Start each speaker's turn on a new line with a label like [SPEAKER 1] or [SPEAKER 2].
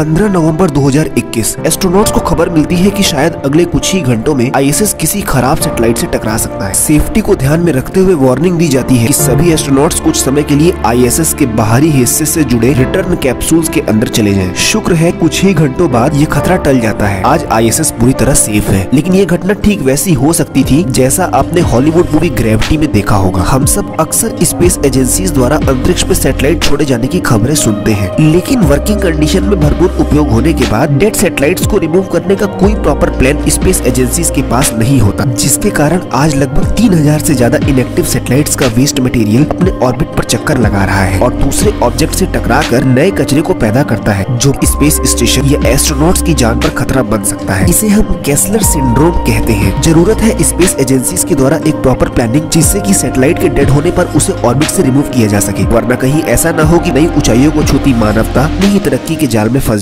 [SPEAKER 1] 15 नवंबर 2021 astronauts को खबर मिलती है कि शायद अगले कुछ ही घंटों में आईएसएस किसी खराब सेटेलाइट से टकरा सकता है। सेफ्टी को ध्यान में रखते हुए वार्निंग दी जाती है कि सभी एस्ट्रोनॉट्स कुछ समय के लिए आईएसएस के बाहरी हिस्से से जुड़े रिटर्न कैप्सूल्स के अंदर चले जाएँ। शुक्र है, कुछ ही घंटों बाद ये खतरा टल जाता है। आज आईएसएस पूरी तरह सेफ़ है, लेकिन ये घटना ठीक वैसी हो सकती थी जैसा आपने हॉलीवुड मूवी ग्रेविटी में देखा होगा। हम सब अक्सर स्पेस एजेंसी द्वारा अंतरिक्ष में सैटेलाइट छोड़े जाने की खबरें सुनते हैं, लेकिन वर्किंग कंडीशन में भरपूर उपयोग होने के बाद डेड सेटेलाइट को रिमूव करने का कोई प्रॉपर प्लान स्पेस एजेंसी के पास नहीं होता, जिसके कारण आज लगभग 3000 से ज़्यादा इनएक्टिव सैटेलाइट्स का वेस्ट मटेरियल अपने ऑर्बिट आरोप चक्कर लगा रहा है और दूसरे ऑब्जेक्ट ऐसी टकरा कर नए कचरे को पैदा करता है, जो स्पेस स्टेशन या एस्ट्रोनॉट्स की जान पर खतरा बन सकता है। इसे हम कैसलर सिंड्रोम कहते हैं। ज़रूरत है स्पेस एजेंसीज के द्वारा एक प्रॉपर प्लानिंग जिससे कि सैटेलाइट के डेड होने पर उसे ऑर्बिट से रिमूव किया जा सके। वरना कहीं ऐसा न हो कि नई ऊंचाइयों को छूती मानवता, नई तरक्की के जाल में फंस